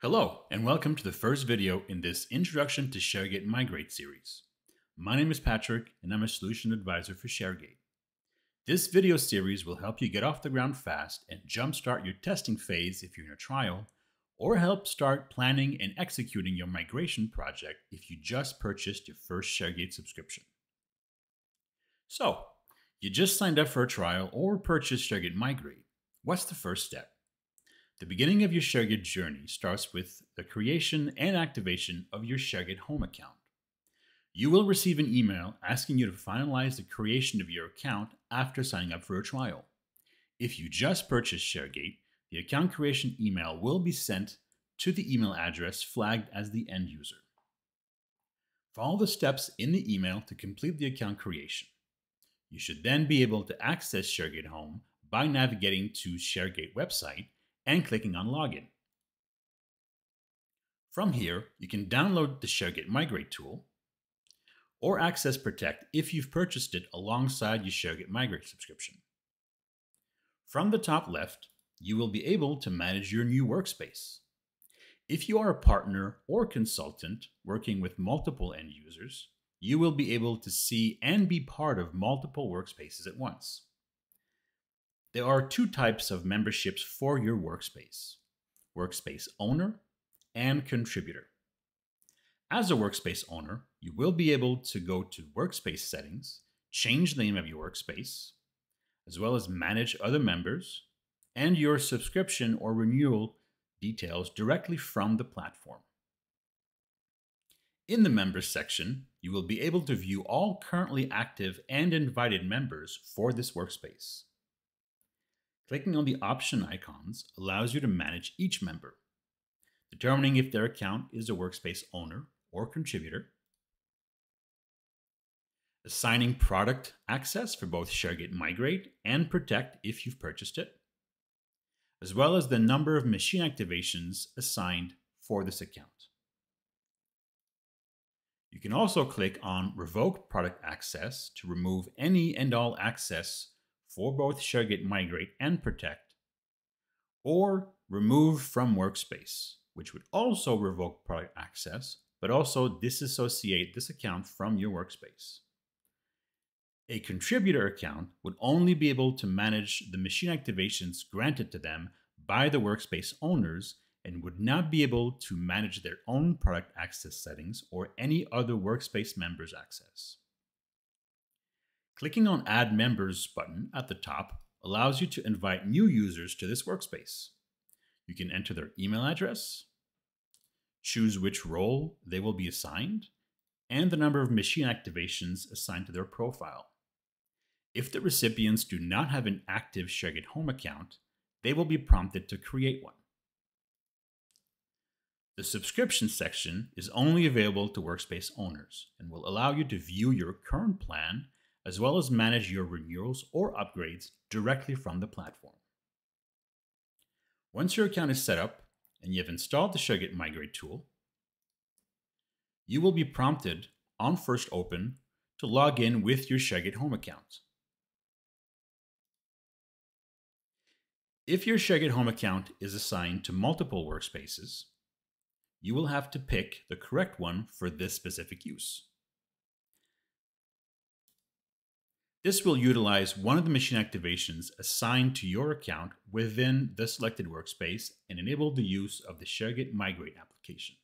Hello, and welcome to the first video in this Introduction to ShareGate Migrate series. My name is Patrick, and I'm a Solution Advisor for ShareGate. This video series will help you get off the ground fast and jumpstart your testing phase if you're in a trial, or help start planning and executing your migration project if you just purchased your first ShareGate subscription. So, you just signed up for a trial or purchased ShareGate Migrate. What's the first step? The beginning of your ShareGate journey starts with the creation and activation of your ShareGate Home account. You will receive an email asking you to finalize the creation of your account after signing up for a trial. If you just purchased ShareGate, the account creation email will be sent to the email address flagged as the end user. Follow the steps in the email to complete the account creation. You should then be able to access ShareGate Home by navigating to ShareGate website and clicking on Login. From here, you can download the ShareGate Migrate tool or access Protect if you've purchased it alongside your ShareGate Migrate subscription. From the top left, you will be able to manage your new workspace. If you are a partner or consultant working with multiple end users, you will be able to see and be part of multiple workspaces at once. There are two types of memberships for your workspace workspace owner and contributor. As a workspace owner, you will be able to go to workspace settings, change the name of your workspace, as well as manage other members and your subscription or renewal details directly from the platform. In the members section, you will be able to view all currently active and invited members for this workspace. Clicking on the option icons allows you to manage each member, determining if their account is a workspace owner or contributor, assigning product access for both ShareGate Migrate and Protect if you've purchased it, as well as the number of machine activations assigned for this account. You can also click on Revoke Product Access to remove any and all access for both ShareGate Migrate and Protect, or remove from Workspace, which would also revoke product access, but also disassociate this account from your workspace. A contributor account would only be able to manage the machine activations granted to them by the workspace owners and would not be able to manage their own product access settings or any other workspace members' access. Clicking on Add Members button at the top allows you to invite new users to this workspace. You can enter their email address, choose which role they will be assigned, and the number of machine activations assigned to their profile. If the recipients do not have an active ShareGate Home account, they will be prompted to create one. The subscription section is only available to workspace owners and will allow you to view your current plan as well as manage your renewals or upgrades directly from the platform. Once your account is set up and you have installed the ShareGate Migrate tool, you will be prompted on first open to log in with your ShareGate Home account. If your ShareGate Home account is assigned to multiple workspaces, you will have to pick the correct one for this specific use. This will utilize one of the machine activations assigned to your account within the selected workspace and enable the use of the ShareGate Migrate application.